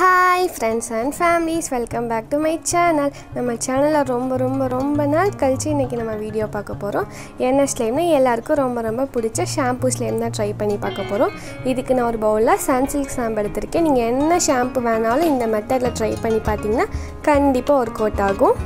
Hi friends and families welcome back to my channel நம்ம சேனலில் ரொம்ப ரொம்ப ரொம்ப நாள் கழித்து இன்றைக்கி நம்ம வீடியோ பார்க்க போகிறோம் என்ன ஸ்லேம்னா எல்லாருக்கும் ரொம்ப ரொம்ப பிடிச்ச ஷாம்பு ஸ்லேம் தான் ட்ரை பண்ணி பார்க்க போகிறோம் இதுக்கு நான் ஒரு பவுலில் சன்சில்க் ஷாம்பு எடுத்திருக்கேன். நீங்கள் என்ன ஷாம்பு வேணாலும் இந்த மெத்தடில் ட்ரை பண்ணி பார்த்தீங்கன்னா கண்டிப்பாக ஒர்க் அவுட் ஆகும்.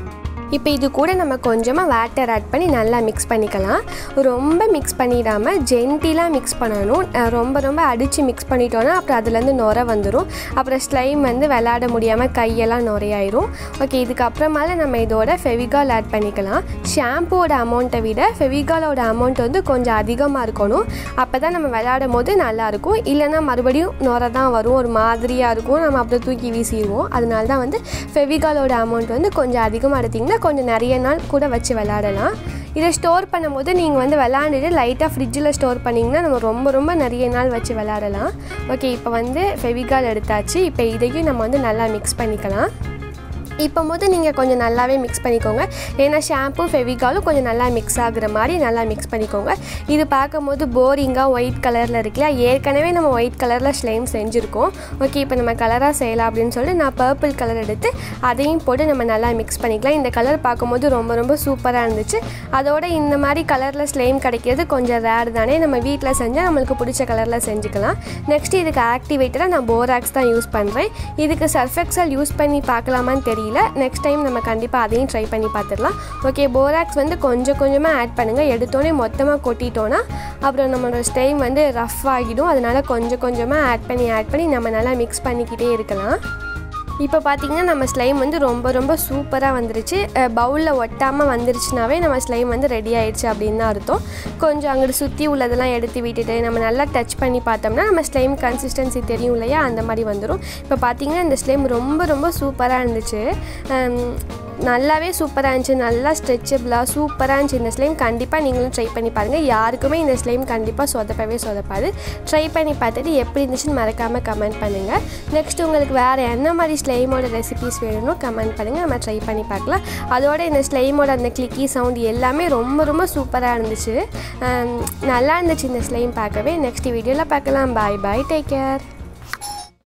இப்போ இது கூட நம்ம கொஞ்சமாக வாட்டர் ஆட் பண்ணி நல்லா மிக்ஸ் பண்ணிக்கலாம். ரொம்ப மிக்ஸ் பண்ணிடாமல் ஜென்டிலாக மிக்ஸ் பண்ணணும். ரொம்ப ரொம்ப அடித்து மிக்ஸ் பண்ணிட்டோன்னா அப்புறம் அதுலேருந்து நுர வந்துடும் அப்புறம் ஸ்லைம் வந்து விளையாட முடியாமல் கையெல்லாம் நுரையாயிரும். ஓகே இதுக்கப்புறமால நம்ம இதோட ஃபெவிகால் ஆட் பண்ணிக்கலாம். ஷாம்புவோட அமௌண்ட்டை விட ஃபெவிகாலோட அமௌண்ட் வந்து கொஞ்சம் அதிகமாக இருக்கணும். அப்போ தான் நம்ம விளையாடும் போது நல்லாயிருக்கும் இல்லைன்னா மறுபடியும் நுர தான் வரும். ஒரு மாதிரியாக இருக்கும். நம்ம அப்புறம் தூக்கி வீசிடுவோம். அதனால தான் வந்து ஃபெவிகாலோட அமௌண்ட் வந்து கொஞ்சம் அதிகமாக எடுத்திங்கன்னா கொஞ்சம் நிறைய நாள் கூட வச்சு விளாடலாம். இதை ஸ்டோர் பண்ணும்போது நீங்கள் வந்து விளாண்டுட்டு லைட்டாக ஃப்ரிட்ஜில் ஸ்டோர் பண்ணிங்கன்னா நம்ம ரொம்ப ரொம்ப நிறைய நாள் வச்சு விளாடலாம். ஓகே இப்போ வந்து ஃபெவிகால் எடுத்தாச்சு. இப்போ இதையும் நம்ம வந்து நல்லா மிக்ஸ் பண்ணிக்கலாம். இப்போ போது நீங்கள் கொஞ்சம் நல்லாவே மிக்ஸ் பண்ணிக்கோங்க. ஏன்னா ஷாம்பு ஃபெவிகாலும் கொஞ்சம் நல்லா மிக்ஸ் ஆகுற மாதிரி நல்லா மிக்ஸ் பண்ணிக்கோங்க. இது பார்க்கும்போது போரிங்காக ஒயிட் கலரில் இருக்குல்ல ஏற்கனவே நம்ம ஒயிட் கலரில் ஸ்லைம் செஞ்சுருக்கோம். ஓகே இப்போ நம்ம கலராக செய்யலாம் அப்படின்னு சொல்லிட்டு நான் பர்பிள் கலர் எடுத்து அதையும் போட்டு நம்ம நல்லா மிக்ஸ் பண்ணிக்கலாம். இந்த கலர் பார்க்கும்போது ரொம்ப ரொம்ப சூப்பராக இருந்துச்சு. அதோட இந்த மாதிரி கலரில் ஸ்லைம் கிடைக்கிறது கொஞ்சம் ரேர் தானே? நம்ம வீட்டில் செஞ்சால் நம்மளுக்கு பிடிச்ச கலரில் செஞ்சுக்கலாம். நெக்ஸ்ட் இதுக்கு ஆக்டிவேட்டராக நான் போராக்ஸ் தான் யூஸ் பண்ணுறேன் இதுக்கு சர்ஃபெக்சல் யூஸ் பண்ணி பார்க்கலாமான்னு தெரியும் தெரியல நெக்ஸ்ட் டைம் நம்ம கண்டிப்பாக அதையும் ட்ரை பண்ணி பார்த்துடலாம். ஓகே போராக்ஸ் வந்து கொஞ்சம் கொஞ்சமாக ஆட் பண்ணுங்கள் எடுத்தோடனே மொத்தமாக கொட்டிட்டோன்னா அப்புறம் நம்மளோட ஸ்டைம் வந்து ரஃப் ஆகிடும். அதனால் கொஞ்சம் கொஞ்சமாக ஆட் பண்ணி ஆட் பண்ணி நம்ம நல்லா மிக்ஸ் பண்ணிக்கிட்டே இருக்கலாம். இப்போ பார்த்தீங்கன்னா நம்ம ஸ்லைம் வந்து ரொம்ப ரொம்ப சூப்பராக வந்துருச்சு. பவுலில் ஒட்டாமல் வந்துருச்சுனாவே நம்ம ஸ்லைம் வந்து ரெடி ஆயிடுச்சு அப்படின்னு தான் அர்த்தம். கொஞ்சம் அங்கிட்டு சுற்றி உள்ளதெல்லாம் எடுத்து விட்டுட்டு நம்ம நல்லா டச் பண்ணி பார்த்தோம்னா நம்ம ஸ்லைம் கன்சிஸ்டன்சி தெரியும் இல்லையா? அந்த மாதிரி வந்துடும் இப்போ பார்த்தீங்கன்னா இந்த ஸ்லைம் ரொம்ப ரொம்ப சூப்பராக இருந்துச்சு. நல்லாவே சூப்பராக இருந்துச்சு. நல்லா ஸ்ட்ரெச்சபிளாக சூப்பராக இருந்துச்சு. இந்த ஸ்லைம் கண்டிப்பாக நீங்களும் ட்ரை பண்ணி பாருங்கள் யாருக்குமே இந்த ஸ்லைம் கண்டிப்பாக சொதப்பவே சொதப்பாது. ட்ரை பண்ணி பார்த்துட்டு எப்படி இருந்துச்சுன்னு மறக்காமல் கமெண்ட் பண்ணுங்கள் நெக்ஸ்ட் உங்களுக்கு வேறு என்ன மாதிரி ஸ்லைமோட ரெசிபிஸ் வேணுமோ கமெண்ட் பண்ணுங்கள் நம்ம ட்ரை பண்ணி பார்க்கலாம். அதோட இந்த ஸ்லைமோட அந்த கிளிக்கி சவுண்ட் எல்லாமே ரொம்ப ரொம்ப சூப்பராக இருந்துச்சு. நல்லா இருந்துச்சு இந்த ஸ்லைம் பார்க்கவே. நெக்ஸ்ட் வீடியோவில் பார்க்கலாம். பாய் பாய் டேக் கேர்